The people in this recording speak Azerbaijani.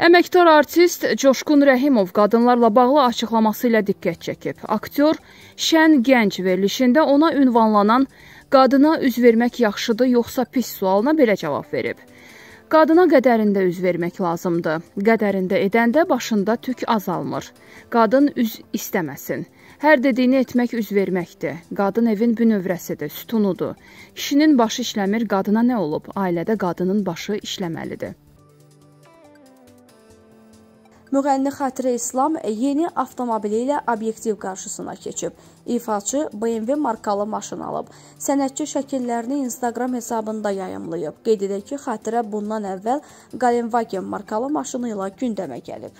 Əməkdar artist Coşqun Rəhimov qadınlarla bağlı açıqlaması ilə diqqət çəkib. Aktyor Şən Gənc verilişində ona ünvanlanan qadına üz vermək yaxşıdır yoxsa pis sualına belə cavab verib. Qadına qədərində üz vermək lazımdır. Qədərində edəndə başında tük azalmır. Qadın üz istəməsin. Hər dediyini etmək üz verməkdir. Qadın evin bünövrəsidir, sütunudur. Kişinin başı işləmir, qadına nə olub? Ailədə qadının başı işləməlidir. Müğənni Xatirə İslam yeni avtomobili ilə obyektiv qarşısına keçib. İfaçı BMW markalı maşın alıb. Sənətçi şəkillərini Instagram hesabında yayımlayıb. Qeyd edək ki, Xatirə bundan əvvəl Galenwagen markalı maşını ilə gündəmə gəlib.